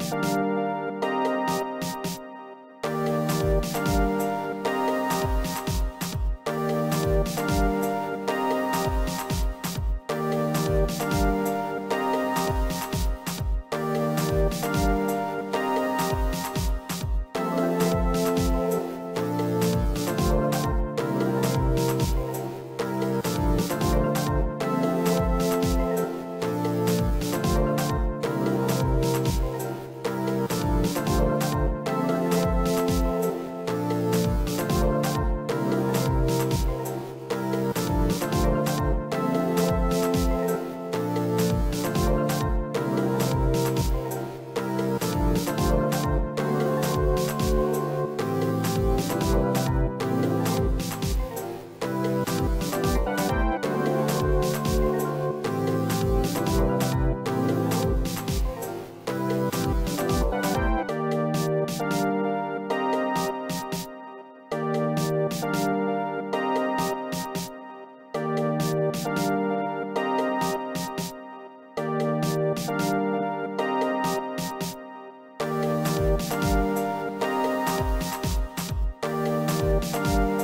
Thank you. Bye.